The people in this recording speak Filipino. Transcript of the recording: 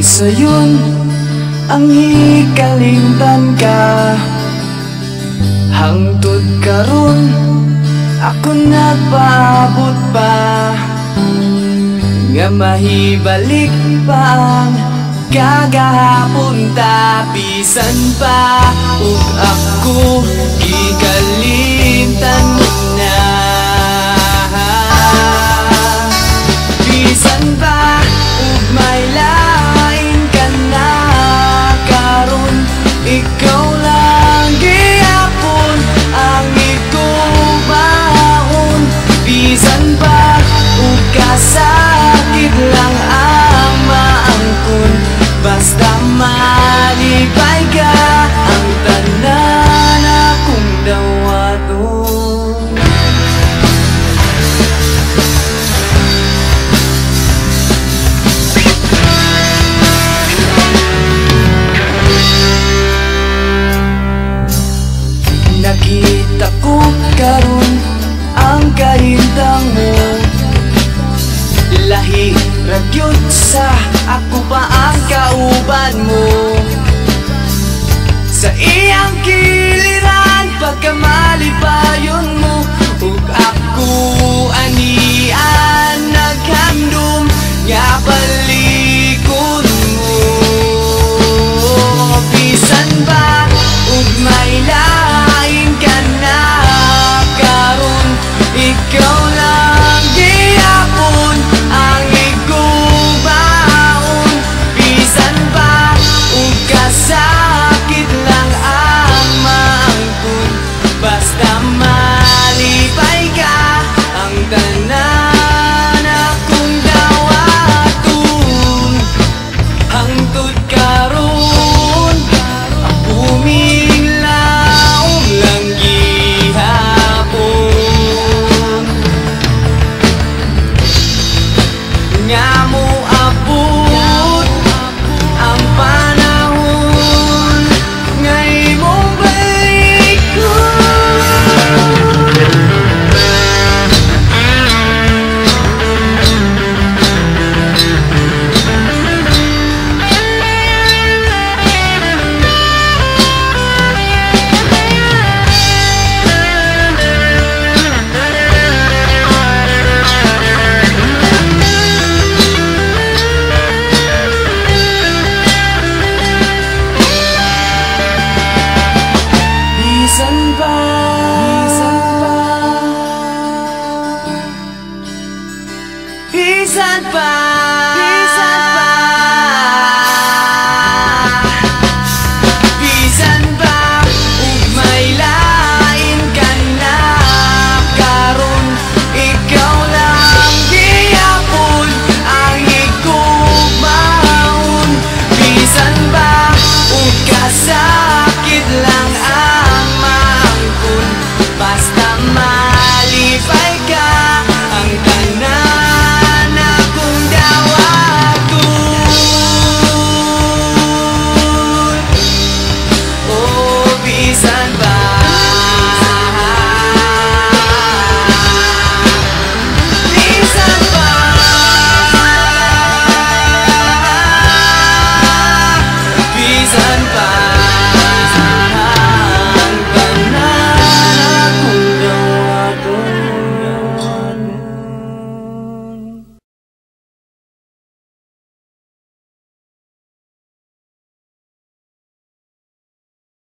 Isa yun ang hikalimtan ka. Hangtod karon ako nagpaabot pa. Nga mahibalik pa ang kagahapon Tapisan pa. Ug ako gikalimtan. mo pag-asa Ako pa ang kauban mo? Sa iyang giliran Pagkamali and by